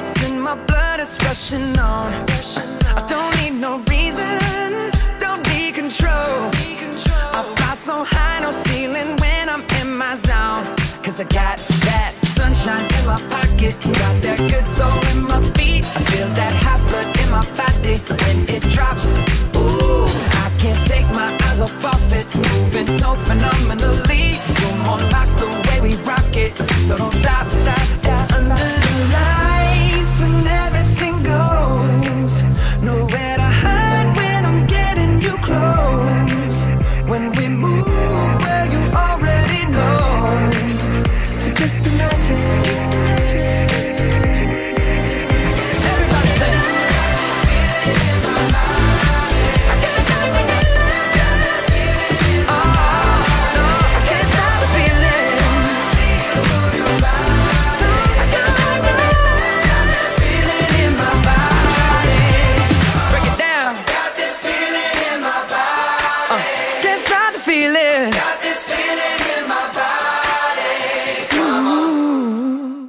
what's in my blood is rushing on. I don't need no reason, don't need control. I fly so high, no ceiling when I'm in my zone. Cause I got that sunshine in my pocket, got that good soul. Christ.